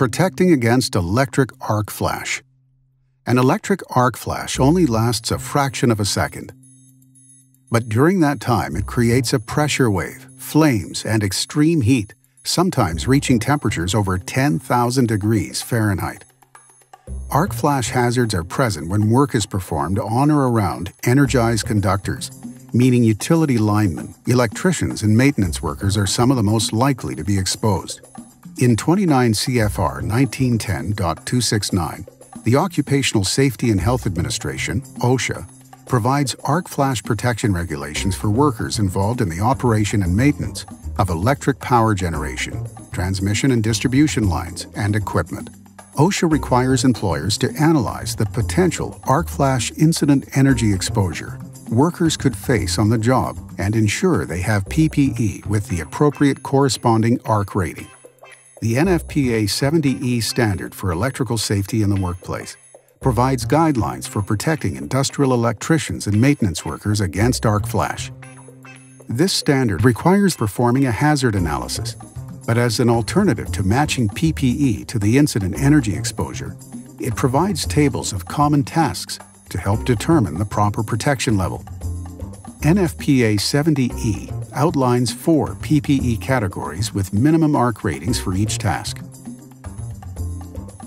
Protecting against electric arc flash. An electric arc flash only lasts a fraction of a second. But during that time, it creates a pressure wave, flames, and extreme heat, sometimes reaching temperatures over 10,000 degrees Fahrenheit. Arc flash hazards are present when work is performed on or around energized conductors, meaning utility linemen, electricians, and maintenance workers are some of the most likely to be exposed. In 29 CFR 1910.269, the Occupational Safety and Health Administration, OSHA, provides arc flash protection regulations for workers involved in the operation and maintenance of electric power generation, transmission and distribution lines, and equipment. OSHA requires employers to analyze the potential arc flash incident energy exposure workers could face on the job and ensure they have PPE with the appropriate corresponding ARC rating. The NFPA 70E standard for electrical safety in the workplace provides guidelines for protecting industrial electricians and maintenance workers against arc flash. This standard requires performing a hazard analysis, but as an alternative to matching PPE to the incident energy exposure, it provides tables of common tasks to help determine the proper protection level. NFPA 70E outlines four PPE categories with minimum ARC ratings for each task.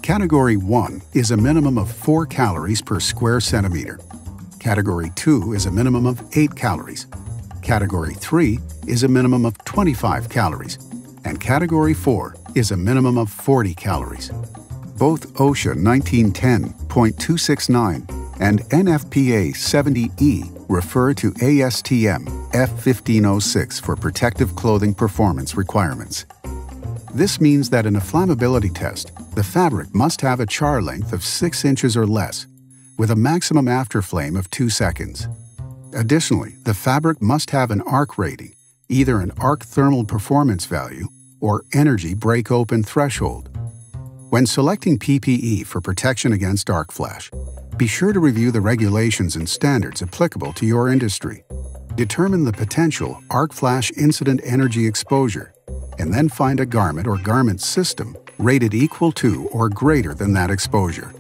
Category 1 is a minimum of 4 calories per square centimeter. Category 2 is a minimum of 8 calories. Category 3 is a minimum of 25 calories. And Category 4 is a minimum of 40 calories. Both OSHA 1910.269 and NFPA 70E refer to ASTM F1506 for protective clothing performance requirements. This means that in a flammability test, the fabric must have a char length of 6 inches or less, with a maximum afterflame of 2 seconds. Additionally, the fabric must have an arc rating, either an arc thermal performance value or energy break open threshold. When selecting PPE for protection against arc flash, be sure to review the regulations and standards applicable to your industry. Determine the potential arc flash incident energy exposure, and then find a garment or garment system rated equal to or greater than that exposure.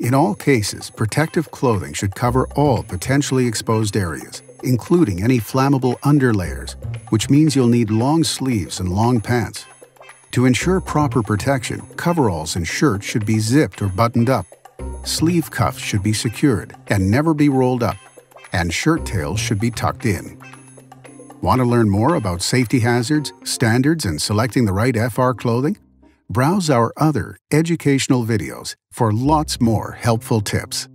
In all cases, protective clothing should cover all potentially exposed areas, including any flammable underlayers, which means you'll need long sleeves and long pants. To ensure proper protection, coveralls and shirts should be zipped or buttoned up Sleeve cuffs should be secured and never be rolled up, and shirt tails should be tucked in. Want to learn more about safety hazards, standards, and selecting the right FR clothing? Browse our other educational videos for lots more helpful tips.